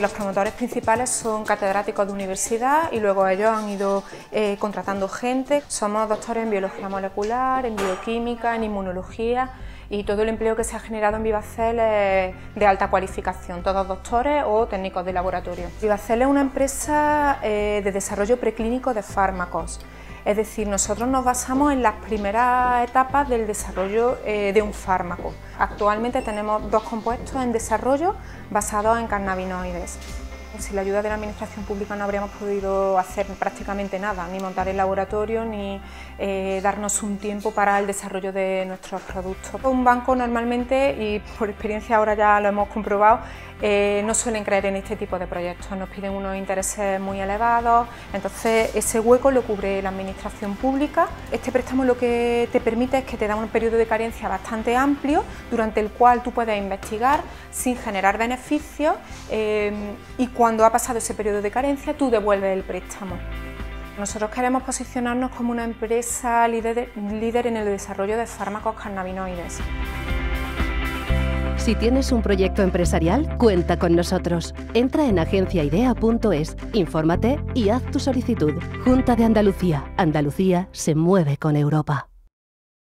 Los promotores principales son catedráticos de universidad y luego ellos han ido eh, contratando gente. Somos doctores en biología molecular, en bioquímica, en inmunología y todo el empleo que se ha generado en Vivacel es de alta cualificación, todos doctores o técnicos de laboratorio. Vivacel es una empresa eh, de desarrollo preclínico de fármacos. Es decir, nosotros nos basamos en las primeras etapas del desarrollo eh, de un fármaco. Actualmente tenemos dos compuestos en desarrollo basados en cannabinoides. Sin la ayuda de la Administración Pública no habríamos podido hacer prácticamente nada, ni montar el laboratorio, ni eh, darnos un tiempo para el desarrollo de nuestros productos. Un banco normalmente, y por experiencia ahora ya lo hemos comprobado, eh, no suelen creer en este tipo de proyectos, nos piden unos intereses muy elevados, entonces ese hueco lo cubre la Administración Pública. Este préstamo lo que te permite es que te da un periodo de carencia bastante amplio, durante el cual tú puedes investigar sin generar beneficios eh, y cuando ha pasado ese periodo de carencia tú devuelves el préstamo. Nosotros queremos posicionarnos como una empresa líder, en el desarrollo de fármacos cannabinoides. Si tienes un proyecto empresarial, cuenta con nosotros. Entra en agenciaidea.es, infórmate y haz tu solicitud. Junta de Andalucía. Andalucía se mueve con Europa.